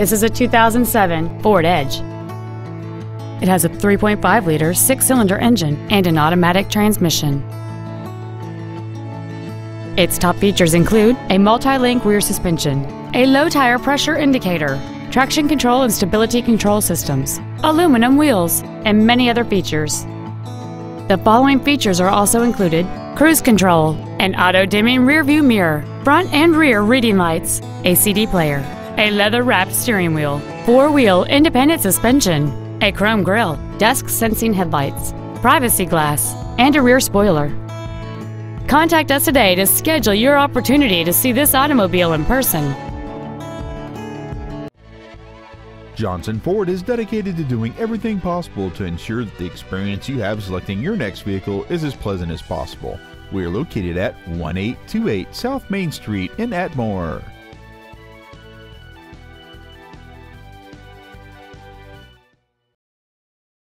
This is a 2007 Ford Edge. It has a 3.5 liter six cylinder engine and an automatic transmission. Its top features include a multi link rear suspension, a low tire pressure indicator, traction control and stability control systems, aluminum wheels, and many other features. The following features are also included cruise control, an auto dimming rear view mirror, front and rear reading lights, a CD player, a leather wrapped steering wheel, four wheel independent suspension, a chrome grille, dusk sensing headlights, privacy glass, and a rear spoiler. Contact us today to schedule your opportunity to see this automobile in person. Johnson Ford is dedicated to doing everything possible to ensure that the experience you have selecting your next vehicle is as pleasant as possible. We are located at 1828 South Main Street in Atmore.